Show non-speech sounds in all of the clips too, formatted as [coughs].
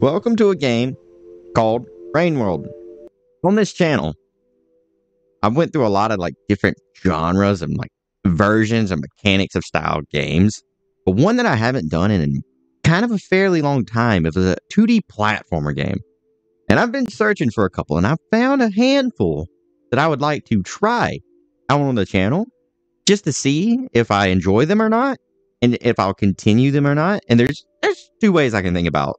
Welcome to a game called Rain World. On this channel, I went through a lot of like different genres and like versions and mechanics of style games. But one that I haven't done in kind of a fairly long time is a 2D platformer game. And I've been searching for a couple and I found a handful that I would like to try out on the channel just to see if I enjoy them or not and if I'll continue them or not. And there's there's two ways I can think about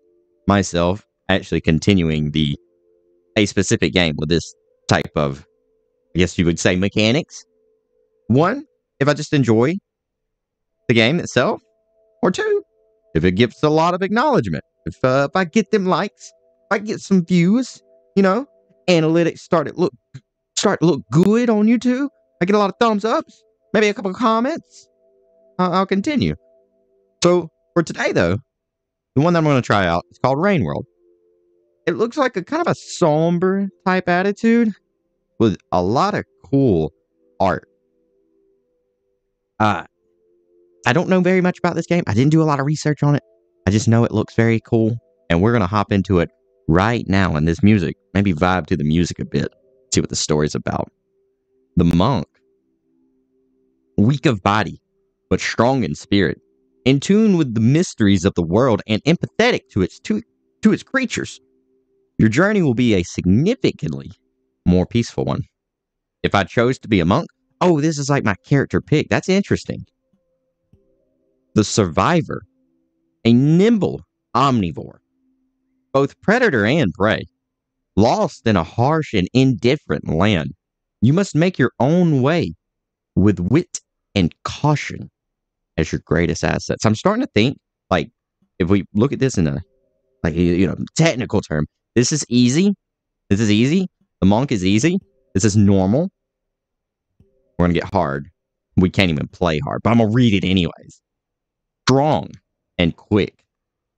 myself actually continuing the a specific game with this type of I guess you would say mechanics. One, if I just enjoy the game itself, or two, if it gets a lot of acknowledgement. If uh, if I get them likes, if I get some views, you know, analytics start to look start to look good on YouTube. I get a lot of thumbs ups, maybe a couple of comments. I'll, I'll continue. So for today, though, the one that I'm going to try out is called Rain World. It looks like a kind of a somber type attitude with a lot of cool art. Uh, I don't know very much about this game. I didn't do a lot of research on it. I just know it looks very cool. And we're going to hop into it right now in this music. Maybe vibe to the music a bit. See what the story's about. The monk. Weak of body, but strong in spirit. In tune with the mysteries of the world and empathetic to its, to, to its creatures. Your journey will be a significantly more peaceful one. If I chose to be a monk, oh, this is like my character pick. That's interesting. The survivor, a nimble omnivore, both predator and prey, lost in a harsh and indifferent land. You must make your own way with wit and caution as your greatest assets. I'm starting to think, like, if we look at this in a, like, you know, technical term, this is easy. This is easy. The monk is easy. This is normal. We're to get hard. We can't even play hard, but I'm to read it anyways. Strong and quick,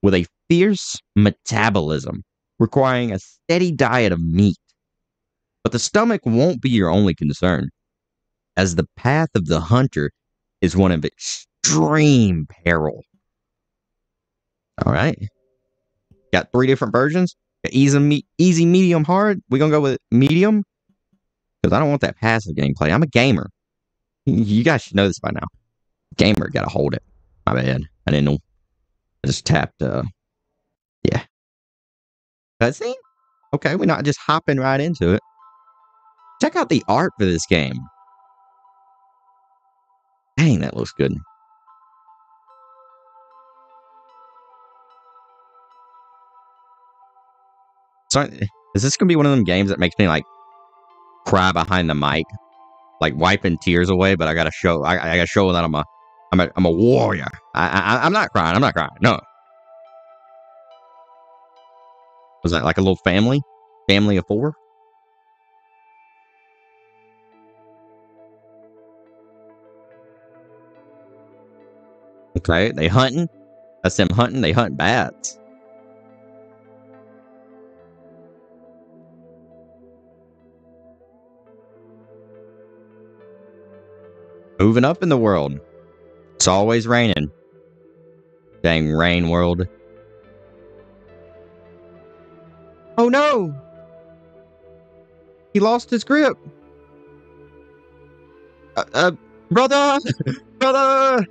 with a fierce metabolism, requiring a steady diet of meat. But the stomach won't be your only concern, as the path of the hunter is one of extreme peril. All right. Got three different versions. Easy, easy, medium, hard. We're gonna go with medium because I don't want that passive gameplay. I'm a gamer. You guys should know this by now. Gamer, gotta hold it. My bad. I didn't know. I just tapped. uh Yeah. Cutscene. Okay, we're not just hopping right into it. Check out the art for this game. Dang, that looks good. So, is this gonna be one of them games that makes me like cry behind the mic, like wiping tears away? But I gotta show, I, I gotta show that I'm a, I'm a, I'm a warrior. I, I, I'm not crying. I'm not crying. No. Was that like a little family, family of four? Okay, they hunting. That's them hunting. They hunt bats. Moving up in the world. It's always raining. Dang rain world. Oh no! He lost his grip. Uh, uh brother! [laughs] brother!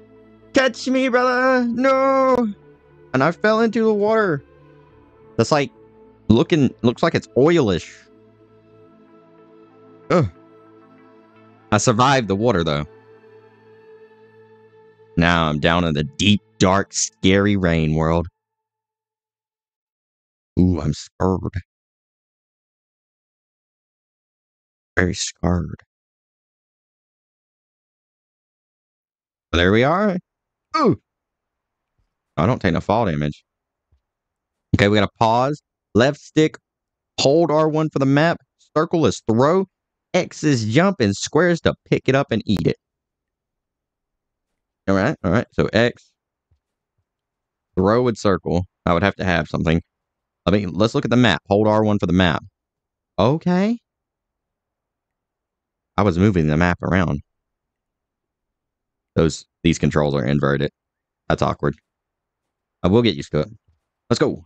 Catch me, brother! No! And I fell into the water. That's like looking, looks like it's oilish. Ugh. I survived the water though. Now I'm down in the deep, dark, scary rain world. Ooh, I'm scared. Very scared. There we are. Ooh. I don't take no fall damage. Okay, we gotta pause. Left stick, hold R1 for the map. Circle is throw. X is jump, and squares to pick it up and eat it. All right, all right. So X, throw would circle. I would have to have something. I mean, let's look at the map. Hold R1 for the map. Okay. I was moving the map around. Those these controls are inverted. That's awkward. I will get used to it. Let's go.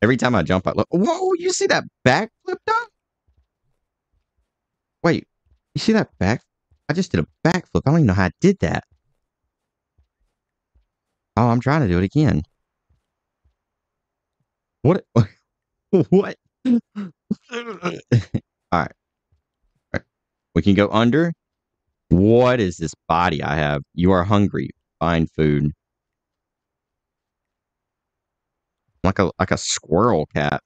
Every time I jump, I look. Whoa! You see that backflip, dog? Wait, you see that back? I just did a backflip. I don't even know how I did that. Oh, I'm trying to do it again. What? [laughs] what? [laughs] All right. We can go under. What is this body I have? You are hungry. Find food. Like a like a squirrel cat.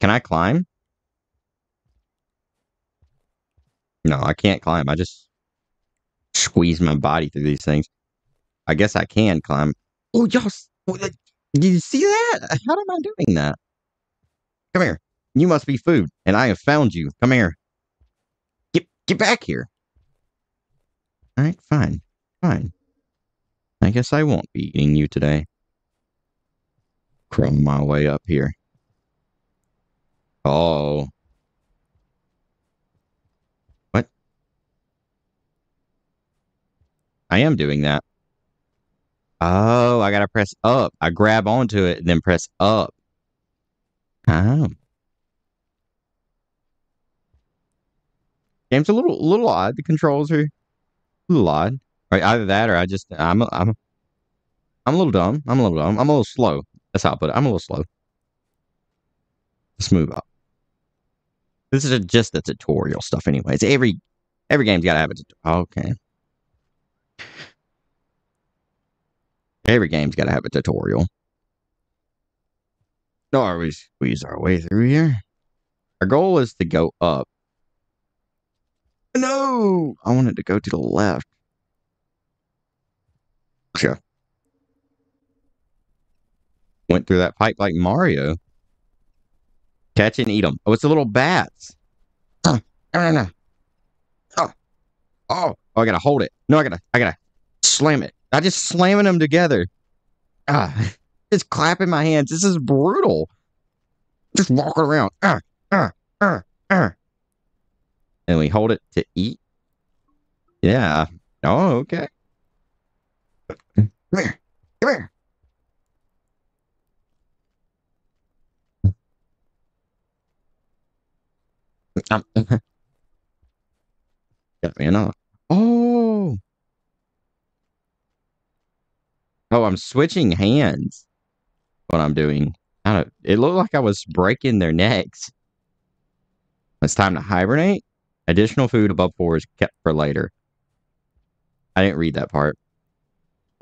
Can I climb? No, I can't climb. I just squeeze my body through these things. I guess I can climb. Oh, y'all, oh, did you see that? How am I doing that? Come here. You must be food, and I have found you. Come here. Get get back here. All right, fine, fine. I guess I won't be eating you today. Crawl my way up here. Oh. I am doing that. Oh, I gotta press up. I grab onto it and then press up. Oh. Game's a little little odd. The controls are a little odd. Right, either that or I just I'm a, I'm a, I'm a little dumb. I'm a little dumb. I'm a little slow. That's how I put it. I'm a little slow. Let's move up. This is a, just the tutorial stuff, anyways. Every every game's got to have a tutorial. okay. Every game's got to have a tutorial. No, are we squeeze our way through here? Our goal is to go up. No, I wanted to go to the left. Sure. Went through that pipe like Mario. Catch and eat them. Oh, it's the little bats. Oh. Oh, oh, oh, I gotta hold it. No, I gotta, I gotta slam it. I just slamming them together. Ah, [laughs] just clapping my hands. This is brutal. Just walking around. Ah, ah, ah, ah. And we hold it to eat. Yeah. Oh, okay. Come here. Come here. Um, [laughs] got me enough. Oh. Oh, I'm switching hands. What I'm doing. I don't, it looked like I was breaking their necks. It's time to hibernate. Additional food above four is kept for later. I didn't read that part.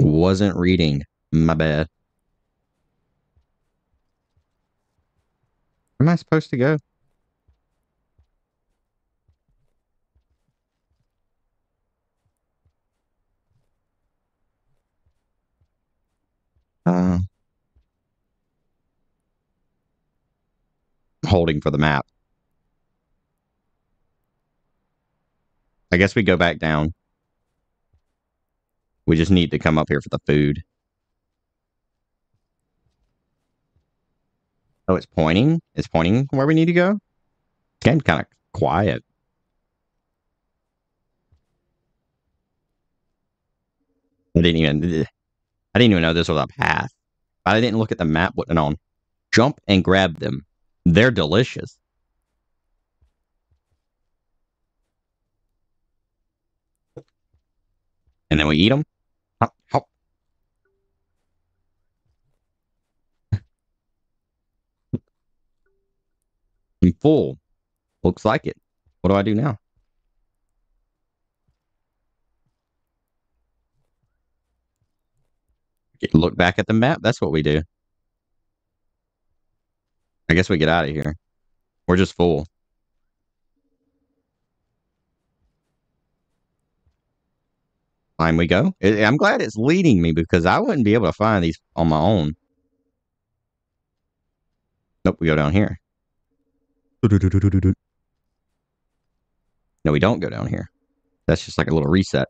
Wasn't reading. My bad. Where am I supposed to go? Uh, holding for the map. I guess we go back down. We just need to come up here for the food. Oh, it's pointing? It's pointing where we need to go? It's getting kind of quiet. I didn't even... I didn't even know this was a path. I didn't look at the map wouldn't on. Jump and grab them. They're delicious. And then we eat them. [laughs] I'm full. Looks like it. What do I do now? Look back at the map. That's what we do. I guess we get out of here. We're just full. Fine, we go. I'm glad it's leading me because I wouldn't be able to find these on my own. Nope, we go down here. No, we don't go down here. That's just like a little reset.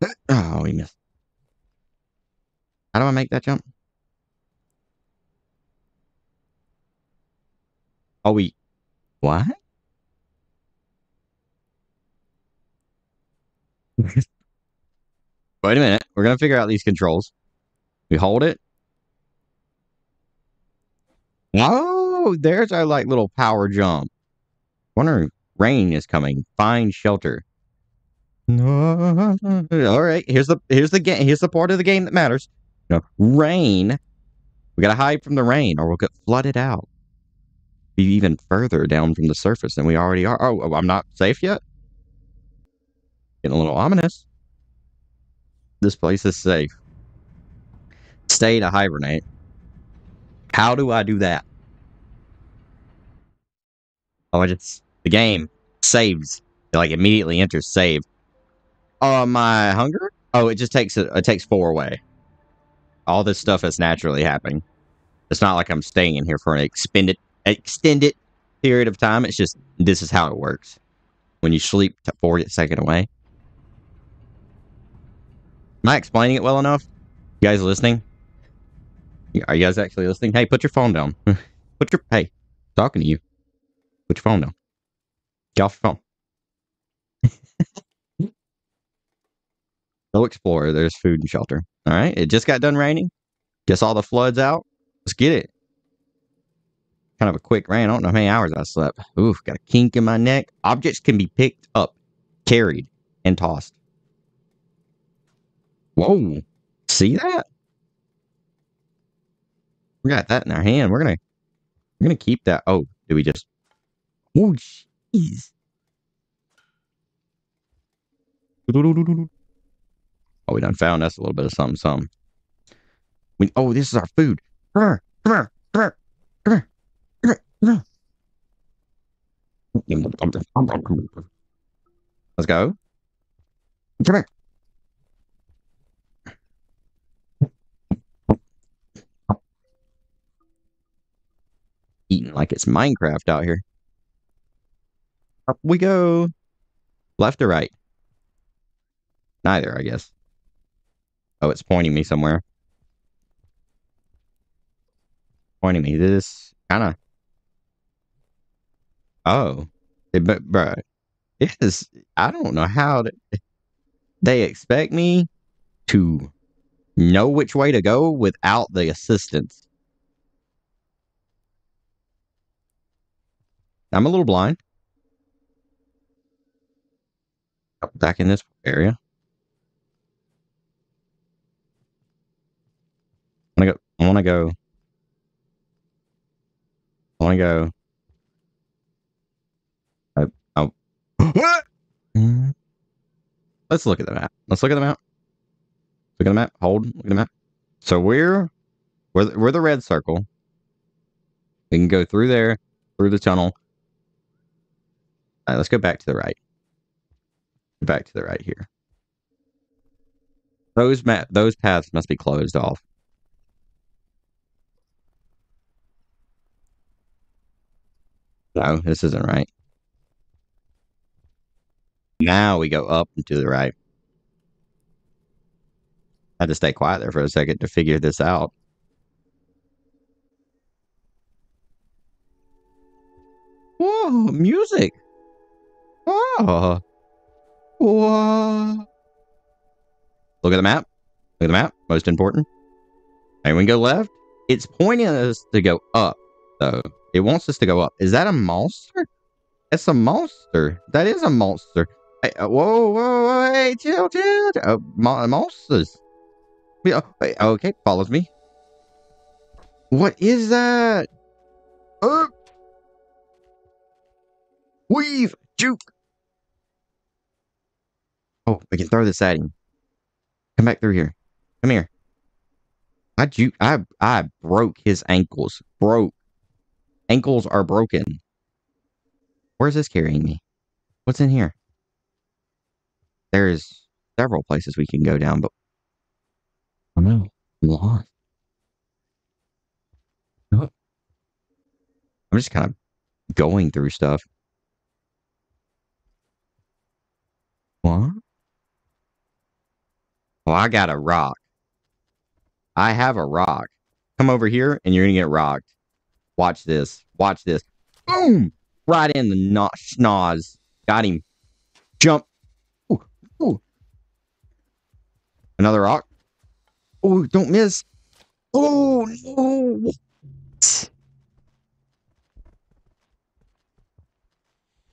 [clears throat] Oh, we missed. How do I make that jump? Oh, we... What? [laughs] Wait a minute. We're going to figure out these controls. We hold it. Oh, there's our like little power jump. Wonder rain is coming. Find shelter. [laughs] All right. Here's the here's the game. Here's the part of the game that matters. No rain. We gotta hide from the rain, or we'll get flooded out. Be even further down from the surface than we already are. Oh, oh I'm not safe yet. Getting a little ominous. This place is safe. Stay to hibernate. How do I do that? Oh, I just the game saves. It, like immediately enters save. Oh, my hunger? Oh, it just takes. It takes four away. All this stuff is naturally happening. It's not like I'm staying in here for an extended extended period of time. It's just this is how it works. When you sleep, four gets taken away. Am I explaining it well enough? You guys listening? Are you guys actually listening? Hey, put your phone down. [laughs] put your hey, talking to you. Put your phone down. Get off your phone. Go explore. There's food and shelter. All right. It just got done raining. Guess all the floods out. Let's get it. Kind of a quick rain. I don't know how many hours I slept. Oof, got a kink in my neck. Objects can be picked up, carried, and tossed. Whoa. See that? We got that in our hand. We're gonna we're gonna keep that. Oh, do we just Oh jeez. Oh, we done found us a little bit of something, something. We, oh, this is our food. Come here, come here, come here, come here, come here. Let's go. Come here. Eating like it's Minecraft out here. Up we go. Left or right? Neither, I guess. Oh, it's pointing me somewhere. Pointing me. This kind of. Oh, it, but bro, it is. I don't know how to, they expect me to know which way to go without the assistance. I'm a little blind. Back in this area. I wanna go. I wanna go. I wanna go. Oh. oh. Let's look at the map. Let's look at the map. Look at the map. Hold. Look at the map. So we're we're we're the red circle. We can go through there, through the tunnel. All right, let's go back to the right. Back to the right here. Those map those paths must be closed off. No, this isn't right. Now we go up and to the right. I had to stay quiet there for a second to figure this out. Whoa, music. Oh. Whoa. Look at the map. Look at the map. Most important. And we go left. It's pointing us to go up, though. It wants us to go up. Is that a monster? It's a monster. That is a monster. Hey, uh, whoa, whoa, whoa, hey, chill, chill. Uh, mo- monsters. Yeah, okay, follows me. What is that? Uh, weave, juke. Oh, we can throw this at him. Come back through here. Come here. I juke. I I broke his ankles. Broke. Ankles are broken. Where's this carrying me? What's in here? There's several places we can go down, but oh no, I'm lost. What? I'm just kind of going through stuff. What? Oh, I got a rock. I have a rock. Come over here and you're gonna get rocked. Watch this. Watch this. Boom! Right in the no- schnoz. Got him. Jump. Ooh, ooh. Another rock. Oh, don't miss. Oh, no.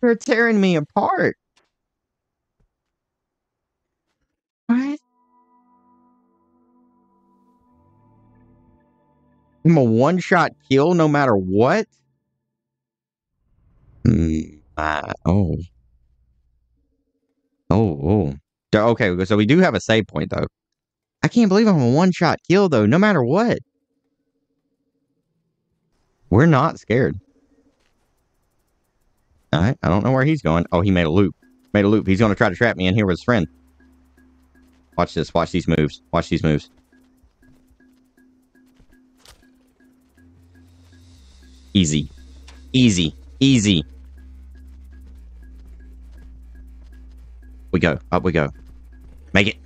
You're tearing me apart. What? I'm a one shot kill no matter what? Mm, uh, oh. Oh, oh. Okay, so we do have a save point, though. I can't believe I'm a one shot kill, though, no matter what. We're not scared. All right, I don't know where he's going. Oh, he made a loop. Made a loop. He's going to try to trap me in here with his friend. Watch this. Watch these moves. Watch these moves. Easy. Easy. Easy. We go. Up we go. Make it.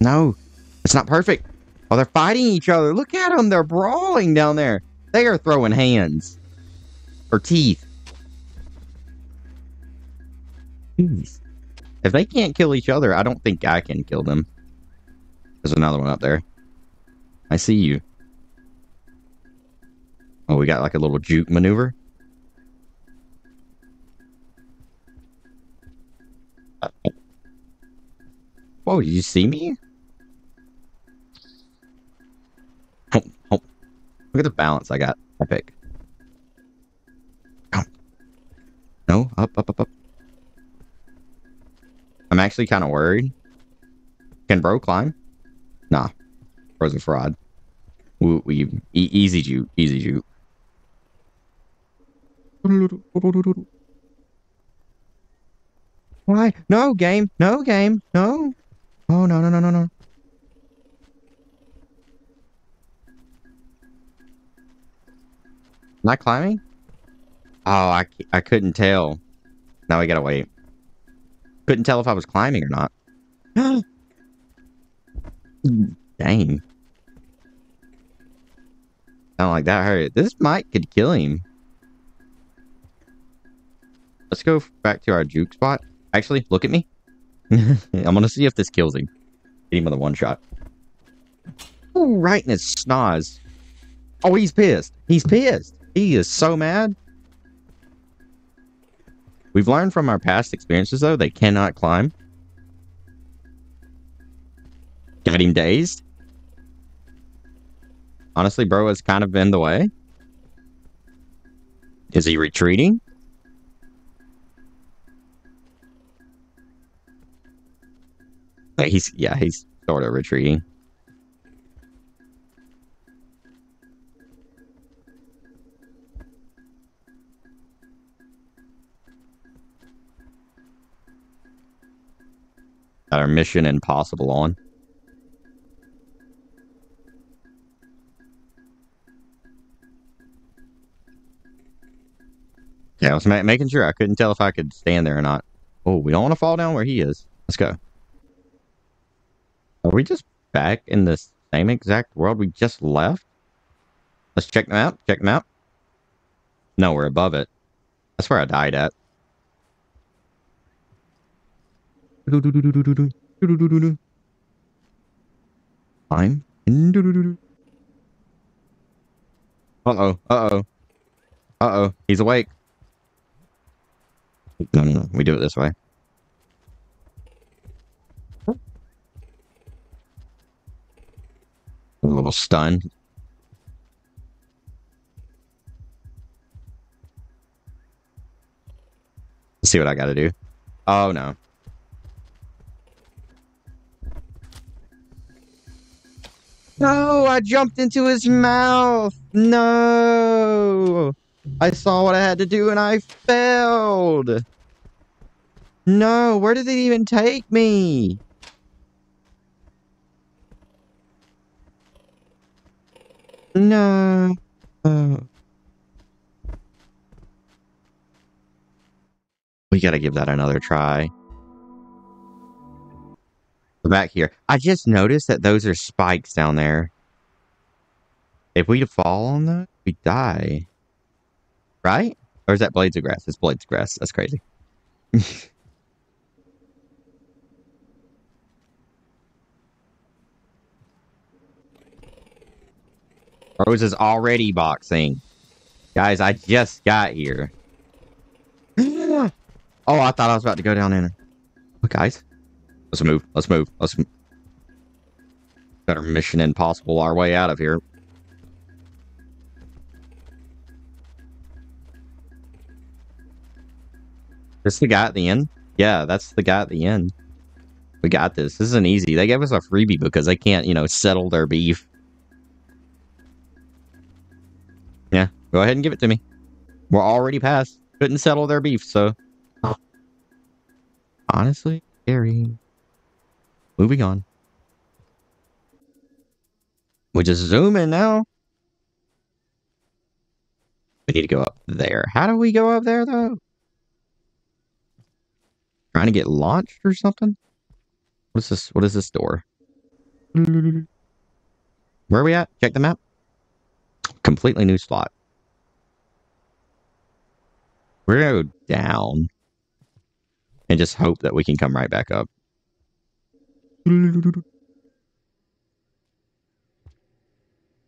No. It's not perfect. Oh, they're fighting each other. Look at them. They're brawling down there. They are throwing hands. Or teeth. Jeez. If they can't kill each other, I don't think I can kill them. There's another one up there. I see you. Oh, we got like a little juke maneuver. Whoa, did you see me? Oh, oh. Look at the balance I got. Epic. No, up, up, up, up. I'm actually kind of worried. Can bro climb? Nah. Bro's a fraud. We, we easy juke, easy juke. Why? No game, no game, no. Oh no no no no no. Am I climbing? Oh, I, I couldn't tell. Now we gotta wait. Couldn't tell if I was climbing or not. [gasps] Dang. Sound like that hurt. This might could kill him. Let's go back to our juke spot. Actually, look at me. [laughs] I'm gonna see if this kills him. Hit him with a one shot. Ooh, right in his schnoz. Oh, he's pissed. He's pissed. He is so mad. We've learned from our past experiences, though, they cannot climb. Got him dazed. Honestly, bro has kind of been the way. Is he retreating? He's yeah, he's sort of retreating. Our mission impossible on. Yeah, I was ma- making sure. I couldn't tell if I could stand there or not. Oh, we don't want to fall down where he is. Let's go. Are we just back in the same exact world we just left? Let's check them out. Check them out. No, we're above it. That's where I died at. Climb. Uh-oh. Uh-oh. Uh-oh. He's awake. No, no, no. We do it this way. Little stun. Let's see what I gotta do. Oh no. No, I jumped into his mouth. No. I saw what I had to do and I failed. No, where did it even take me? No. We gotta give that another try. Back here. I just noticed that those are spikes down there. If we fall on those, we die. Right? Or is that blades of grass? It's blades of grass. That's crazy. [laughs] Rose is already boxing. Guys, I just got here. [gasps] Oh, I thought I was about to go down in. Oh, guys, let's move. Let's move. Let's. Better mission impossible our way out of here. This the guy at the end? Yeah, that's the guy at the end. We got this. This isn't easy. They gave us a freebie because they can't, you know, settle their beef. Go ahead and give it to me. We're already past. Couldn't settle their beef, so. Honestly, scary. Moving on. We just zoom in now. We need to go up there. How do we go up there, though? Trying to get launched or something? What is this? What is this door? Where are we at? Check the map. Completely new slot. We're gonna go down and just hope that we can come right back up.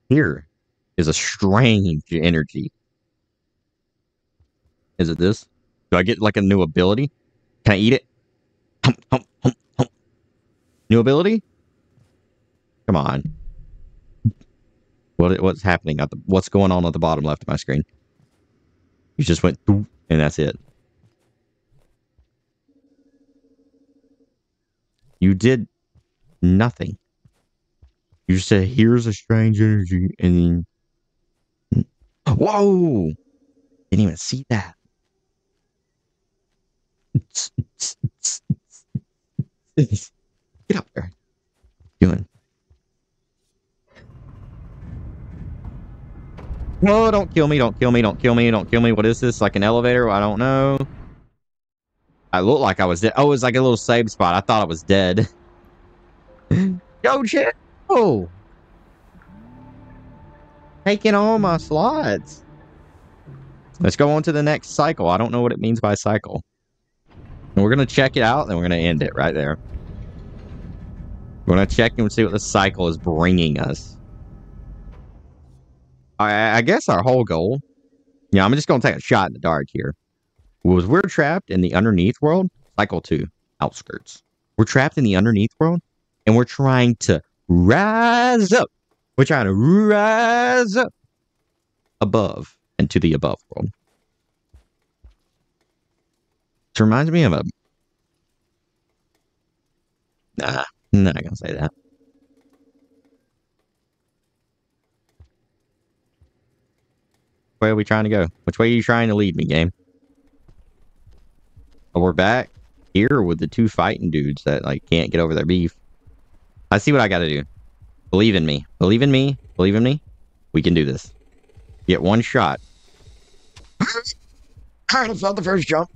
Here is a strange energy. Is it this? Do I get like a new ability? Can I eat it? Hum, hum, hum. New ability? Come on. What what's happening at the what's going on at the bottom left of my screen? You just went "Doo," and that's it. You did nothing. You said, "Here's a strange energy," and then, whoa! Didn't even see that. [laughs] Get up there. Doing. No, don't kill me, don't kill me, don't kill me, don't kill me. What is this? Like an elevator? I don't know. I looked like I was dead. Oh, it was like a little save spot. I thought I was dead. [laughs] Yo, shit. Oh. Taking all my slots. Let's go on to the next cycle. I don't know what it means by cycle. And we're going to check it out, and we're going to end it right there. We're going to check and see what the cycle is bringing us. I, I guess our whole goal, yeah, I'm just to take a shot in the dark here, was we're trapped in the underneath world, cycle two, outskirts. We're trapped in the underneath world, and we're trying to rise up. We're trying to rise up above and to the above world. This reminds me of a. Nah, I'm not gonna say that. Where are we trying to go? Which way are you trying to lead me, game? Oh, we're back here with the two fighting dudes that like can't get over their beef. I see what I gotta do. Believe in me. Believe in me. Believe in me. We can do this. Get one shot. [coughs] kind of felt the first jump.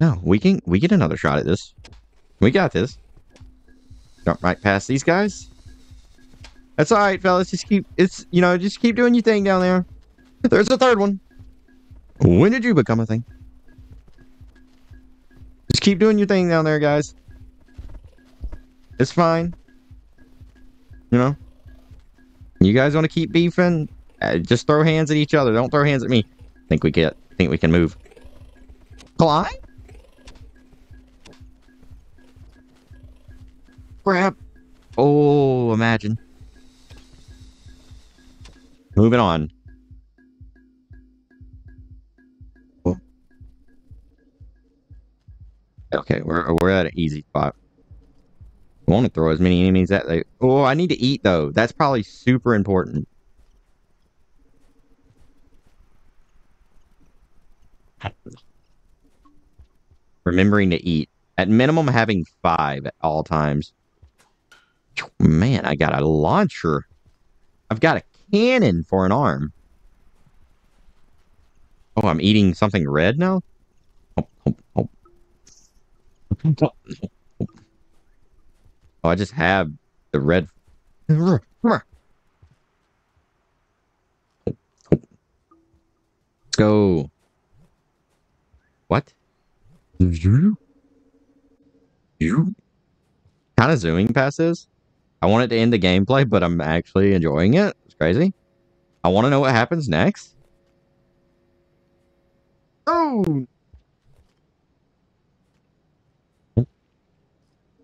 No, we can we get another shot at this. We got this. Jump right past these guys. That's all right, fellas. Just keep it's you know just keep doing your thing down there. [laughs] There's a third one. When did you become a thing? Just keep doing your thing down there, guys. It's fine. You know. You guys want to keep beefing? Uh, just throw hands at each other. Don't throw hands at me. Think we get? Think we can move? Climb? Crap. Oh, imagine. Moving on. Okay, we're we're at an easy spot. I want to throw as many enemies at they. Oh, I need to eat though. That's probably super important. Remembering to eat. At minimum, having five at all times. Man, I got a launcher. I've got a cannon for an arm. Oh, I'm eating something red now? Oh, oh, oh. Oh, I just have the red. Let's go. What? You? Kind of zooming past this. I want it to end the gameplay, but I'm actually enjoying it crazy. I want to know what happens next. Oh!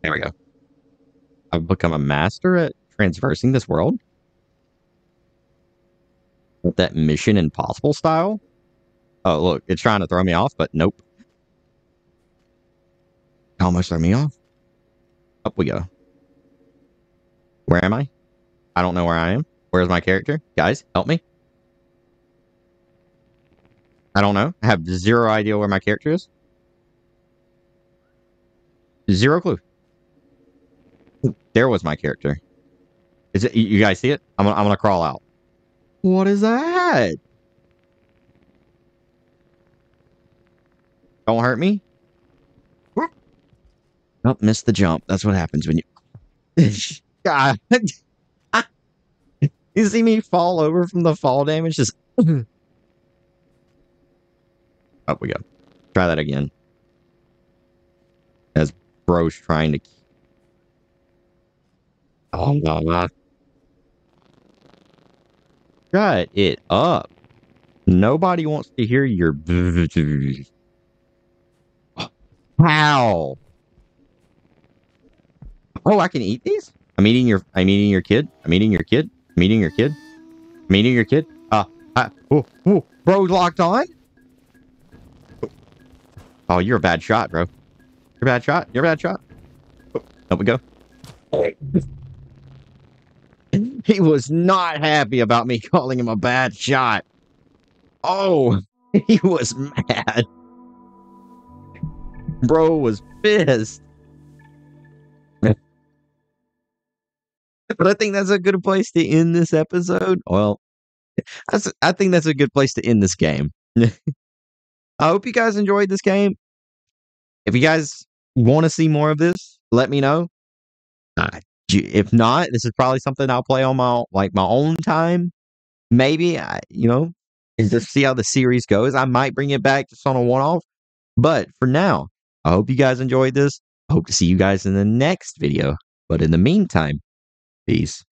There we go. I've become a master at transversing this world. With that Mission Impossible style. Oh, look, it's trying to throw me off, but nope. Almost throw me off. Up we go. Where am I? I don't know where I am. Where's my character? Guys, help me. I don't know. I have zero idea where my character is. Zero clue. There was my character. Is it? You guys see it? I'm gonna, I'm gonna crawl out. What is that? Don't hurt me. Oh, missed the jump. That's what happens when you. [laughs] God. You see me fall over from the fall damage? Just. Up [clears throat] oh, we go. Try that again. As bro's trying to. Oh, no, no. Shut it up. Nobody wants to hear your. [sniffs] How? Oh, I can eat these? I'm eating your. I'm eating your kid. I'm eating your kid. I'm your kid. I'm your kid. Uh, uh oh, oh, bro, locked on. Oh, you're a bad shot, bro. You're a bad shot. You're a bad shot. Oh, up we go. [laughs] He was not happy about me calling him a bad shot. Oh, [laughs] he was mad. Bro was pissed. [laughs] I think that's a good place to end this episode. Well, I think that's a good place to end this game. [laughs] I hope you guys enjoyed this game. If you guys want to see more of this, let me know. Uh, if not, this is probably something I'll play on my like my own time. Maybe I, you know, just see how the series goes. I might bring it back just on a one-off. But for now, I hope you guys enjoyed this. I hope to see you guys in the next video. But in the meantime, peace.